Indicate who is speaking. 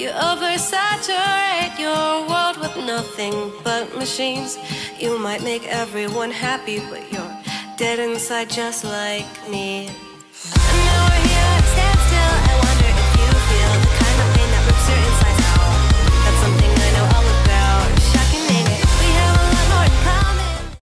Speaker 1: You oversaturate your world with nothing but machines. You might make everyone happy, but you're dead inside just like me.